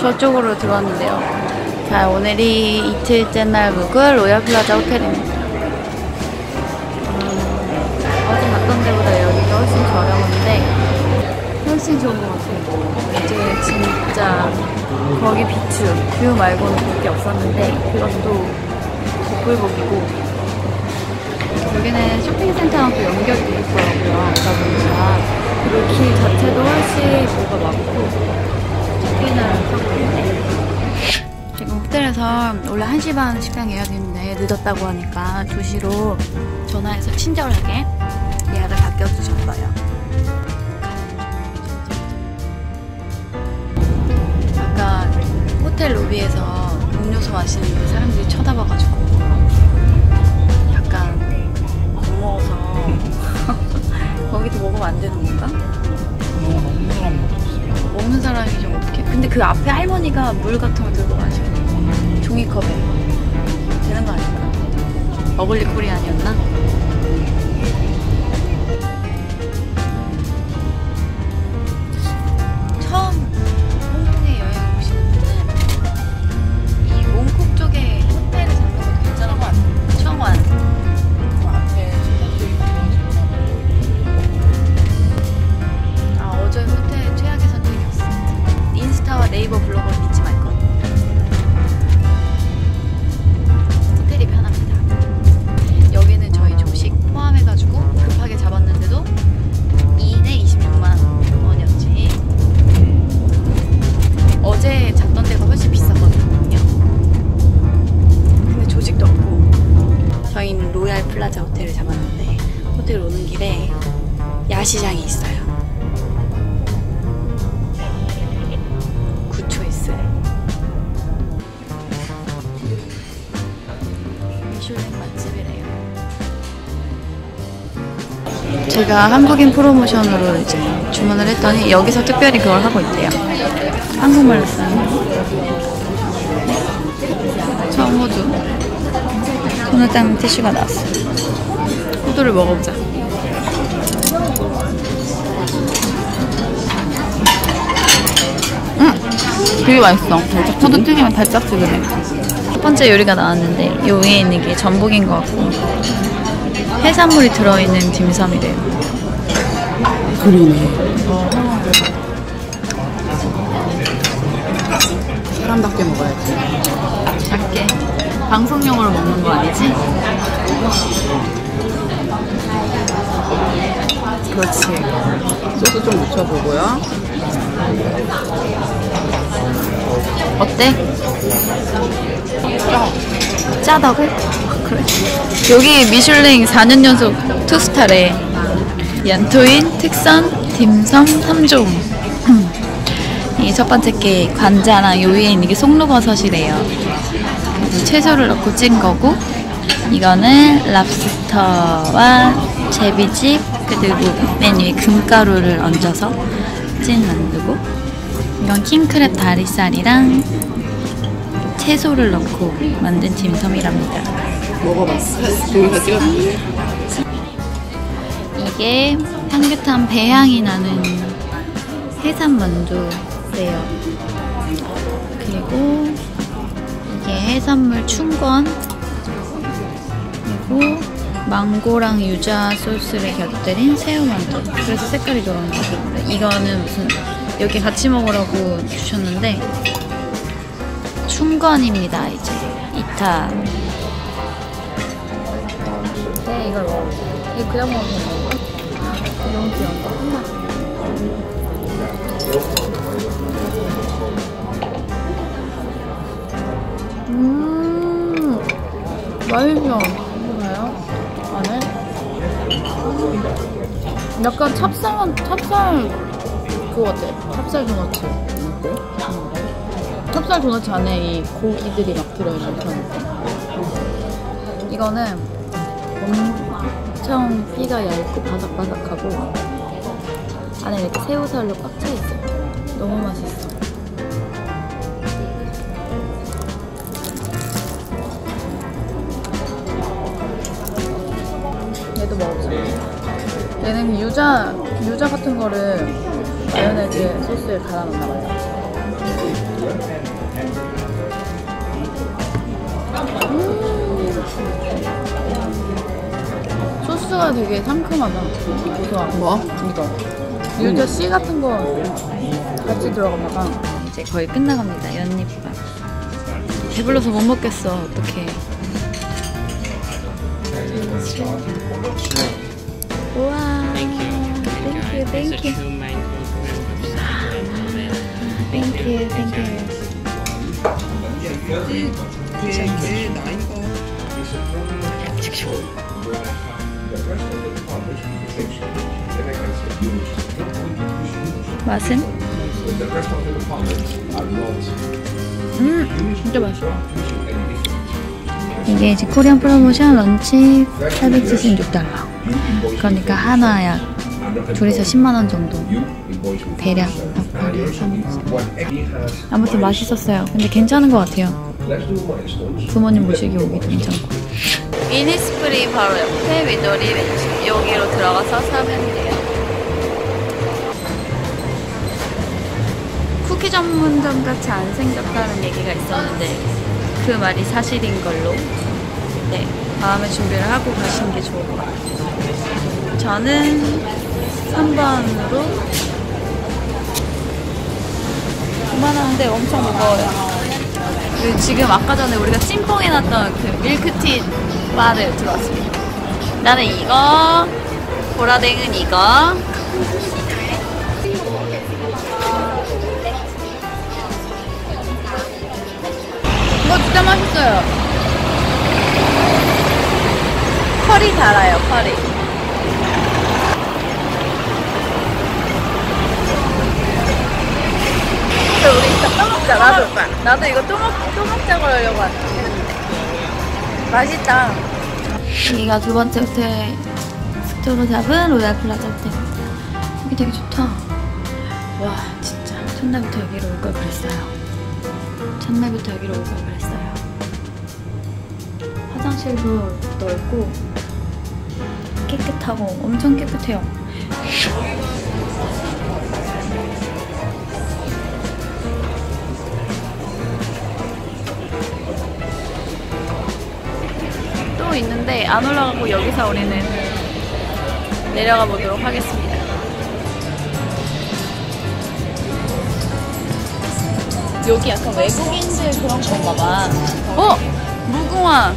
저쪽으로 들어왔는데요. 자, 오늘이 이틀째 날 묵을 로얄플라자 호텔입니다. 음, 어제 갔던 데보다 여기가 훨씬 저렴한데 훨씬 좋은 것 같아요. 진짜 거기 beach view 말고는 볼 게 없었는데 그것도 복불복이고 여기는 쇼핑센터랑 또 연결이 돼 있더라고요. 그러다 보니까 그리고 길 자체도 훨씬 뭐가 많고 쇼핑을 하고 지금 호텔에서 원래 1시 반 식당 예약했는데 늦었다고 하니까 2시로 전화해서 친절하게 예약을 바뀌어주셨어요. 호텔 로비에서 음료수 마시는데 사람들이 쳐다봐가지고 약간 고마워서 거기도 먹으면 안 되는 건가? 먹는 사람이 좀 어떻게 근데 그 앞에 할머니가 물 같은 거 들고 마셔 종이컵에 되는 거 아닐까? 어글리 코리안이었나? 제가 한국인 프로모션으로 이제 주문을 했더니 여기서 특별히 그걸 하고 있대요. 한국말로 쓰는 처음 호두. 손을 닦는 티슈가 나왔어 호두를 먹어보자. 되게 맛있어. 호두 튀기면 달짝지근해. 첫 번째 요리가 나왔는데 요 위에 있는 게 전복인 것 같고 해산물이 들어있는 딤섬이래요. 그러네. 사람답게 먹어야지. 작게 방송용으로 먹는 거 아니지? 그렇지. 소스 좀 묻혀보고요. 어때? 짜다고? 그래. 여기 미슐랭 4년 연속 투스타래. 연토인 특선 딤섬 3종. 이 첫 번째 게 관자랑 요 위에 있는 게 송로버섯이래요. 채소를 넣고 찐 거고 이거는 랍스터와 제비집 그리고 맨 위에 금가루를 얹어서 찐 만두고 이건 킹크랩 다리살이랑 채소를 넣고 만든 딤섬이랍니다. 먹어봤어. 이게 향긋한 배향이 나는 해산 만두래요. 그리고 이게 해산물 춘권 그리고 망고랑 유자 소스를 곁들인 새우 만두. 그래서 색깔이 저런 거 같은데 이거는 무슨 여기 같이 먹으라고 주셨는데 춘권입니다 이제 2타. 네 이걸 먹어. 이거 그냥 먹으면 되는 건가? 너무 한나. 음 맛있어. 보나요? 안에? 약간 찹쌀 찹쌀 그거 같아. 찹쌀 도넛. 어때? 찹쌀 도넛 안에 이 고기들이 막 들어있는 편인데 이거는 엄청 피가 얇고 바삭바삭하고 안에 이렇게 새우살로 꽉 차 있어요. 너무 맛있어. 얘도 먹어보자. 얘는 그 유자, 유자 같은 거를 마요네즈 소스에 갈아 넣나 봐요. 음. 소스가 되게 상큼하다. 고소하고. 뭐? 이거. 유자 씨 같은 거 같이 들어갔나 봐. 이제 거의 끝나갑니다. 연잎밥. 배불러서 못 먹겠어. 어떡해. 우와. Thank you. Thank you, thank you. Thank you. 맛은? 음, 진짜 맛있어. 이게 이제 코리안 프로모션 런치 876달러. 그러니까 하나야 둘이서 10만 원 정도. 대략 닭발이 3 아무튼 맛있었어요. 근데 괜찮은 것 같아요. 부모님 모시기 오기도 괜찮고. 미니스프리 바로 옆에 위도리 벤치. 여기로 들어가서 사면 돼요. 쿠키 전문점 같이 안 생겼다는 얘기가 있었는데 그 말이 사실인 걸로 네 마음의 준비를 하고 가시는 게 좋을 것 같아요. 저는 3번으로 그만하는데 엄청 무거워요. 그리고 지금 아까 전에 우리가 찐뽕 해놨던 그 밀크티 바를 들어왔습니다. 나는 이거, 보라댕은 이거. 이거 진짜 맛있어요. 커리 달아요, 커 리. 근데 우리 이따 또 먹자, 나도. 나도 이거 또, 먹, 또 먹자고 하려고 했는데. 맛있다. 여기가 두 번째 호텔 숙소로 잡은 로얄 플라자 호텔입니다. 여기 되게 좋다. 와, 진짜. 첫날부터 여기로 올 걸 그랬어요. 첫날부터 여기로 올 걸 그랬어요. 화장실도 넓고 깨끗하고 엄청 깨끗해요. 또 있는데 안 올라가고 여기서 우리는 내려가 보도록 하겠습니다. 여기 약간 외국인들 그런 건가 봐. 어? 무궁화.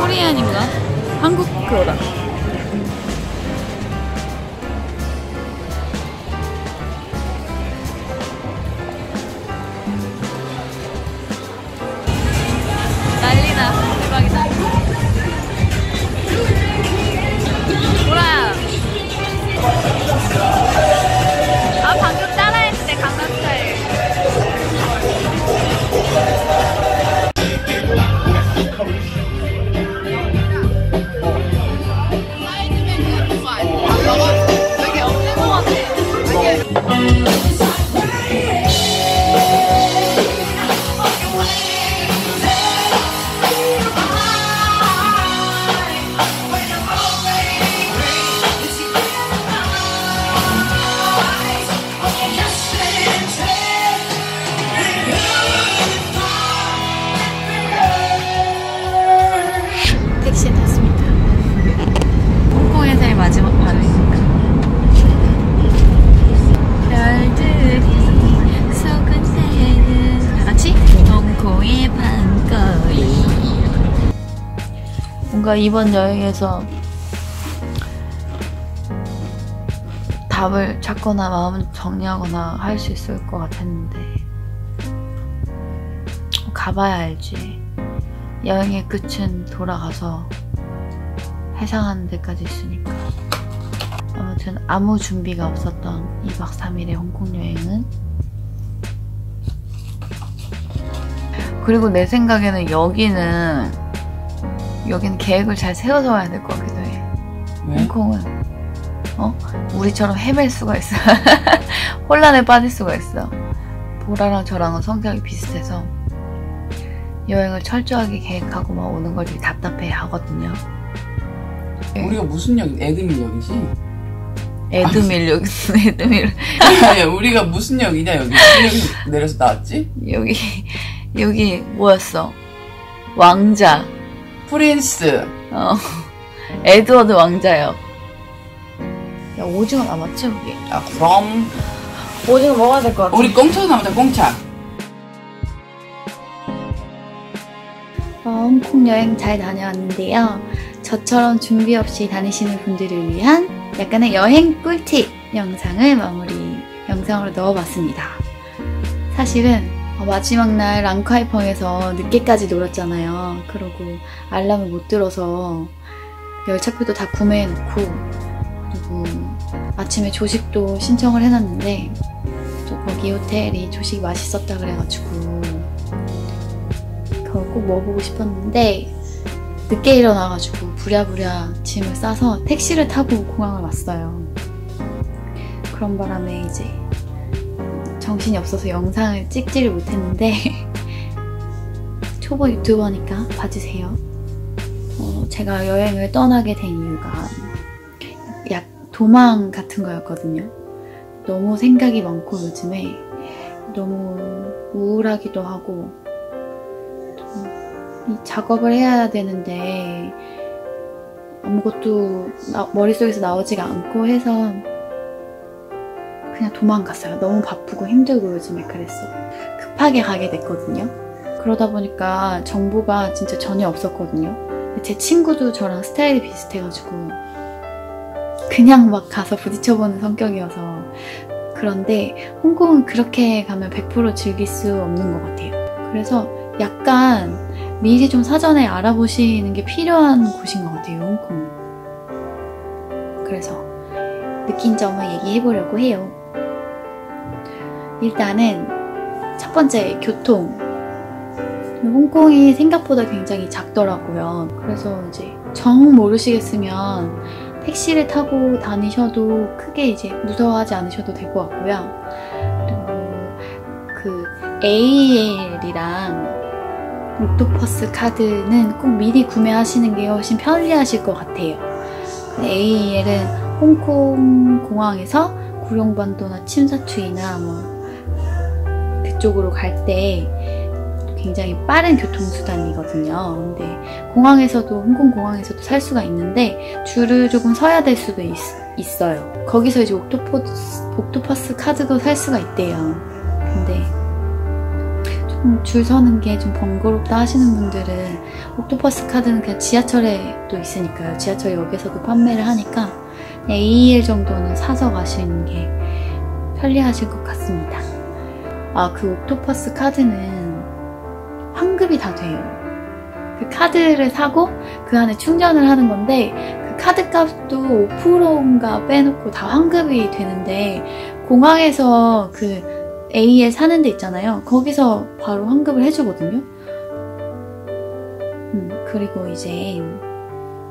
코리안인가? 한국 그거다. 뭔가 이번 여행에서 답을 찾거나 마음을 정리하거나 할 수 있을 것 같았는데 가봐야 알지 여행의 끝은 돌아가서 해상하는 데까지 있으니까. 아무튼 아무 준비가 없었던 2박 3일의 홍콩 여행은 그리고 내 생각에는 여기는 여기는 계획을 잘 세워서 와야 될 것 같기도 해. 왜? 홍콩은 어 우리처럼 헤맬 수가 있어. 혼란에 빠질 수가 있어. 보라랑 저랑은 성격이 비슷해서 여행을 철저하게 계획하고 막 오는 걸 되게 답답해 하거든요. 우리가 무슨 역, 에드밀 역이지? 에드밀 여기 에드밀 아니, 우리가 무슨 역이냐, 여기. 무슨 역에서 내려서 나왔지? 여기 여기 뭐였어? 왕자. 프린스. 어. 에드워드 왕자역. 야 오징어 남았지 우리? 아, 그럼. 오징어 먹어야 될 것 같아. 우리 꽁차 남았다, 꽁차. 어, 홍콩 여행 잘 다녀왔는데요. 저처럼 준비 없이 다니시는 분들을 위한 약간의 여행 꿀팁 영상을 마무리 영상으로 넣어봤습니다. 사실은 어, 마지막 날 랑카이펑에서 늦게까지 놀았잖아요. 그러고 알람을 못 들어서 열차표도 다 구매해놓고 그리고 아침에 조식도 신청을 해놨는데 또 거기 호텔이 조식이 맛있었다 그래가지고 그걸 꼭 먹어보고 싶었는데 늦게 일어나가지고 부랴부랴 짐을 싸서 택시를 타고 공항을 왔어요. 그런 바람에 이제 정신이 없어서 영상을 찍지를 못했는데 초보 유튜버니까 봐주세요. 어, 제가 여행을 떠나게 된 이유가 약 도망 같은 거였거든요. 너무 생각이 많고 요즘에 너무 우울하기도 하고 이 작업을 해야 되는데 아무것도 나- 머릿속에서 나오지가 않고 해서 그냥 도망갔어요. 너무 바쁘고 힘들고 요즘에 그랬어. 급하게 가게 됐거든요. 그러다 보니까 정보가 진짜 전혀 없었거든요. 제 친구도 저랑 스타일이 비슷해가지고 그냥 막 가서 부딪혀보는 성격이어서 그런데 홍콩은 그렇게 가면 100% 즐길 수 없는 것 같아요. 그래서 약간 미리 좀 사전에 알아보시는 게 필요한 곳인 것 같아요, 홍콩. 그래서 느낀 점을 얘기해 보려고 해요. 일단은 첫 번째 교통. 홍콩이 생각보다 굉장히 작더라고요. 그래서 이제 정 모르시겠으면 택시를 타고 다니셔도 크게 이제 무서워하지 않으셔도 될 것 같고요. 그리고 그 AL이랑 옥토퍼스 카드는 꼭 미리 구매하시는 게 훨씬 편리하실 것 같아요. AEL은 홍콩 공항에서 구룡반도나 침사추이나 뭐 그쪽으로 갈 때 굉장히 빠른 교통수단이거든요. 근데 공항에서도 홍콩 공항에서도 살 수가 있는데 줄을 조금 서야 될 수도 있, 어요 거기서 이제 옥토퍼스, 옥토퍼스 카드도 살 수가 있대요. 근데 조금 줄 서는 게 좀 번거롭다 하시는 분들은 옥토퍼스 카드는 그냥 지하철에 또 있으니까요. 지하철역에서도 판매를 하니까 AEL 정도는 사서 가시는 게 편리하실 것 같습니다. 아, 그 옥토퍼스 카드는 환급이 다 돼요. 그 카드를 사고 그 안에 충전을 하는 건데 그 카드 값도 5%인가 빼놓고 다 환급이 되는데 공항에서 그 AEL 사는 데 있잖아요. 거기서 바로 환급을 해주거든요. 음, 그리고 이제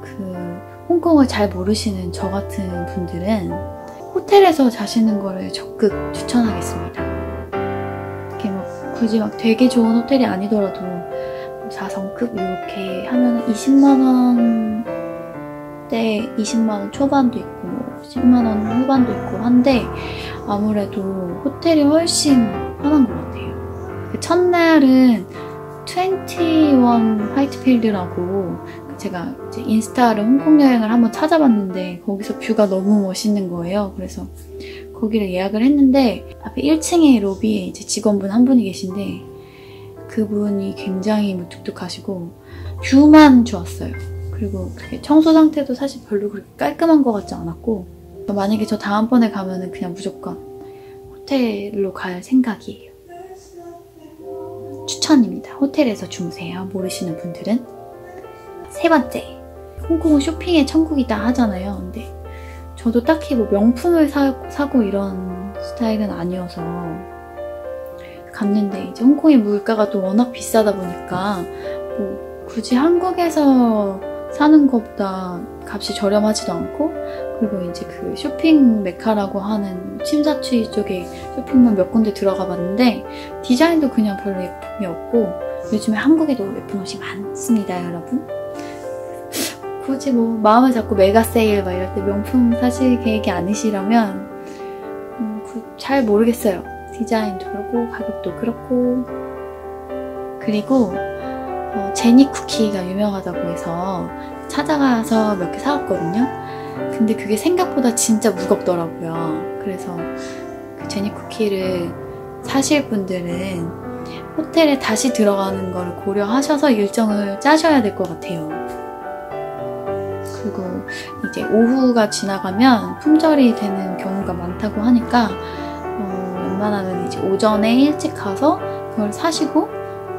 그 홍콩을 잘 모르시는 저 같은 분들은 호텔에서 자시는 거를 적극 추천하겠습니다. 굳이 막 되게 좋은 호텔이 아니더라도 4성급 이렇게 하면 20만 원대 20만 원 초반도 있고 10만 원 후반도 있고 한데 아무래도 호텔이 훨씬 편한 것 같아요. 그 첫날은 21 화이트필드라고 제가 이제 인스타로 홍콩 여행을 한번 찾아봤는데 거기서 뷰가 너무 멋있는 거예요. 그래서 거기를 예약을 했는데 앞에 1층에 로비에 이제 직원분 한 분이 계신데 그분이 굉장히 무뚝뚝하시고 뷰만 좋았어요. 그리고 청소 상태도 사실 별로 그렇게 깔끔한 것 같지 않았고 만약에 저 다음번에 가면 은 그냥 무조건 호텔로 갈 생각이에요. 추천입니다. 호텔에서 주무세요. 모르시는 분들은. 세 번째, 홍콩은 쇼핑의 천국이다 하잖아요. 근데 저도 딱히 뭐 명품을 사, 사고 이런 스타일은 아니어서 갔는데 이제 홍콩의 물가가 또 워낙 비싸다 보니까 뭐 굳이 한국에서 사는 것보다 값이 저렴하지도 않고 그리고 이제 그 쇼핑 메카라고 하는 침사추이 쪽에 쇼핑몰 몇 군데 들어가 봤는데 디자인도 그냥 별로 예쁨이 없고 요즘에 한국에도 예쁜 옷이 많습니다 여러분 굳이 뭐 마음을 잡고 메가 세일 막 이럴 때 명품 사실 계획이 아니시라면 음, 그- 잘 모르겠어요 디자인도 그렇고 가격도 그렇고 그리고 어, 제니 쿠키가 유명하다고 해서 찾아가서 몇 개 사왔거든요. 근데 그게 생각보다 진짜 무겁더라고요. 그래서 그 제니 쿠키를 사실 분들은 호텔에 다시 들어가는 걸 고려하셔서 일정을 짜셔야 될 것 같아요. 그리고 이제 오후가 지나가면 품절이 되는 경우가 많다고 하니까 어, 웬만하면 이제 오전에 일찍 가서 그걸 사시고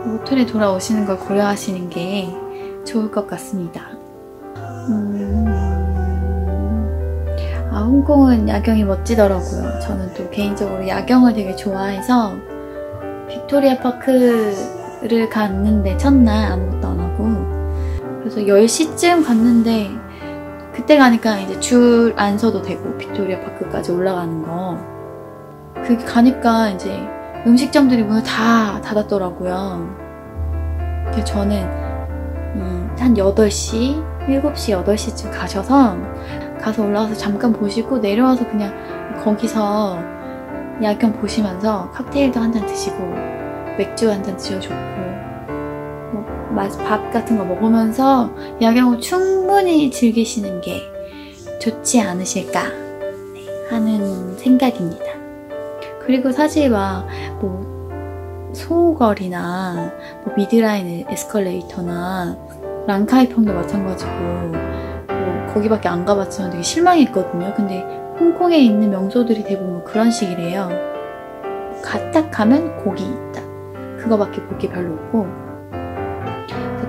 호텔에 돌아오시는 걸 고려하시는 게 좋을 것 같습니다. 음, 아, 홍콩은 야경이 멋지더라고요. 저는 또 개인적으로 야경을 되게 좋아해서 빅토리아 파크를 갔는데 첫날 아무것도 안 하고 그래서 10시쯤 갔는데 그때 가니까 이제 줄 안 서도 되고 빅토리아 파크까지 올라가는 거 그게 가니까 이제 음식점들이 문을 다 닫았더라고요. 그래서 저는 음, 한 8시, 7시, 8시쯤 가셔서 가서 올라와서 잠깐 보시고 내려와서 그냥 거기서 야경 보시면서 칵테일도 한 잔 드시고 맥주 한 잔 드셔도 좋고 밥 같은 거 먹으면서 야경을 충분히 즐기시는 게 좋지 않으실까 네, 하는 생각입니다. 그리고 사실 막 뭐 소거리나 뭐 미드라인 에스컬레이터나 랑카이평도 마찬가지고 뭐 거기밖에 안 가봤지만 되게 실망했거든요. 근데 홍콩에 있는 명소들이 대부분 그런 식이래요. 갔다 가면 거기 있다. 그거밖에 볼 게 별로 없고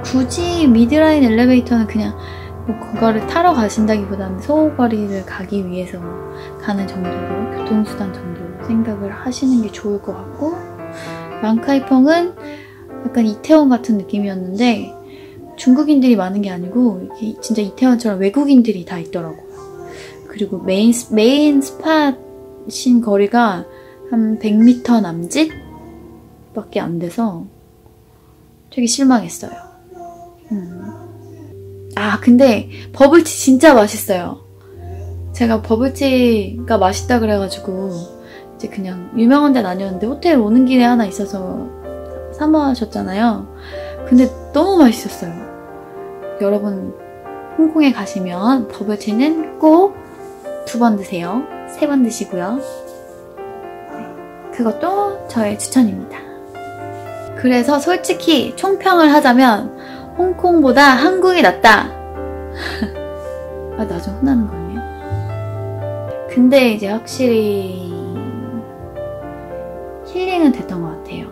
굳이 미드라인 엘리베이터는 그냥 뭐 그거를 타러 가신다기보다는 소거리를 가기 위해서 가는 정도로 교통수단 정도로 생각을 하시는 게 좋을 것 같고 랑카이펑은 약간 이태원 같은 느낌이었는데 중국인들이 많은 게 아니고 진짜 이태원처럼 외국인들이 다 있더라고요. 그리고 main s- main spot인 거리가 한 100m 남짓 밖에 안 돼서 되게 실망했어요. 음. 아 근데 버블티 진짜 맛있어요. 제가 버블티가 맛있다 그래가지고 이제 그냥 유명한 데는 아니었는데 호텔 오는 길에 하나 있어서 사 마셨잖아요. 근데 너무 맛있었어요. 여러분 홍콩에 가시면 버블티는 꼭 두 번 드세요. 세 번 드시고요. 네, 그것도 저의 추천입니다. 그래서 솔직히 총평을 하자면 홍콩보다 한국이 낫다. 아, 나 좀 혼나는 거네요. 근데 이제 확실히 힐링은 됐던 것 같아요.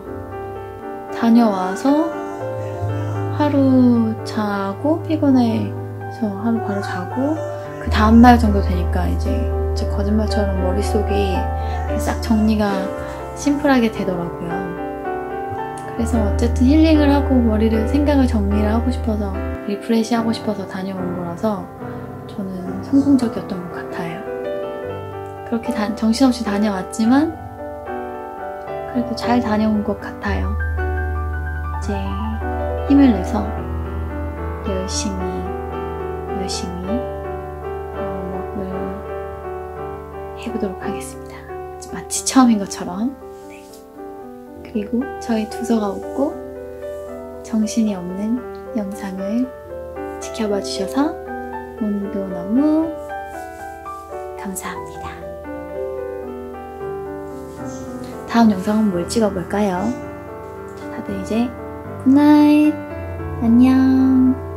다녀와서 하루 자고 피곤해서 하루 바로 자고 그 다음날 정도 되니까 이제 제 거짓말처럼 머릿속이 싹 정리가 심플하게 되더라고요. 그래서 어쨌든 힐링을 하고 머리를 생각을 정리를 하고 싶어서 refresh 하고 싶어서 다녀온 거라서 저는 성공적이었던 것 같아요. 그렇게 다- 정신없이 다녀왔지만 그래도 잘 다녀온 것 같아요. 이제 힘을 내서 열심히 열심히 어, 먹을 해보도록 하겠습니다. 마치 처음인 것처럼. 네. 그리고 저희 두서가 웃고 정신이 없는 영상을 지켜봐 주셔서 오늘도 너무 감사합니다. 다음 영상은 뭘 찍어볼까요? 다들 이제 굿나잇 안녕